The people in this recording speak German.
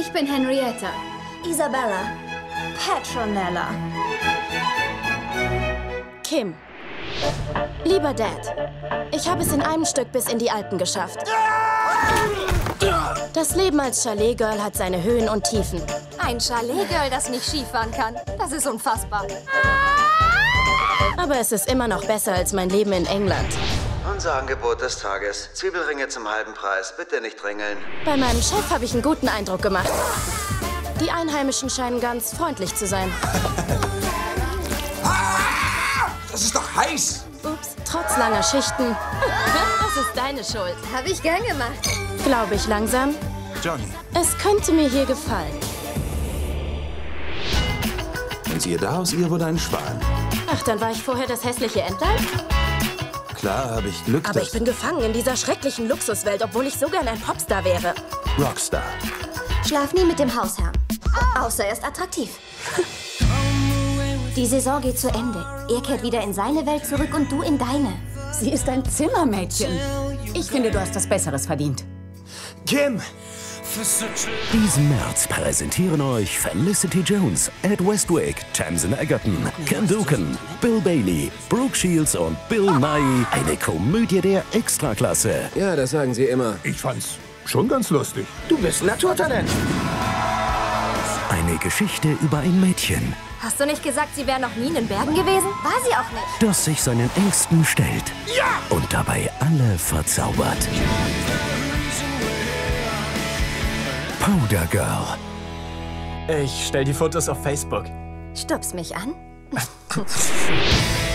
Ich bin Henrietta. Isabella. Petronella. Kim. Lieber Dad, ich habe es in einem Stück bis in die Alpen geschafft. Das Leben als Chalet-Girl hat seine Höhen und Tiefen. Ein Chalet-Girl, das nicht Skifahren kann. Das ist unfassbar. Aber es ist immer noch besser als mein Leben in England. Unser Angebot des Tages. Zwiebelringe zum halben Preis. Bitte nicht drängeln. Bei meinem Chef habe ich einen guten Eindruck gemacht. Die Einheimischen scheinen ganz freundlich zu sein. Das ist doch heiß! Ups, trotz langer Schichten. Das ist deine Schuld. Habe ich gern gemacht. Glaube ich langsam. Johnny. Es könnte mir hier gefallen. Und siehe da, aus ihr wurde ein Schwan. Ach, dann war ich vorher das hässliche Entlein? Klar habe ich Glück, Aber dass ich bin gefangen in dieser schrecklichen Luxuswelt, obwohl ich so gern ein Popstar wäre. Rockstar. Schlaf nie mit dem Hausherrn. Außer er ist attraktiv. Die Saison geht zu Ende. Er kehrt wieder in seine Welt zurück und du in deine. Sie ist ein Zimmermädchen. Ich finde, du hast was Besseres verdient. Kim! Diesen März präsentieren euch Felicity Jones, Ed Westwick, Tamsin Egerton, Ken Duken, Bill Bailey, Brooke Shields und Bill Nye eine Komödie der Extraklasse. Ja, das sagen sie immer. Ich fand's schon ganz lustig. Du bist Naturtalent. Eine Geschichte über ein Mädchen, Hast du nicht gesagt, sie wäre noch nie in den Bergen gewesen? War sie auch nicht. das sich seinen Ängsten stellt und dabei alle verzaubert. Powder Girl. Ich stell die Fotos auf Facebook. Stupst mich an.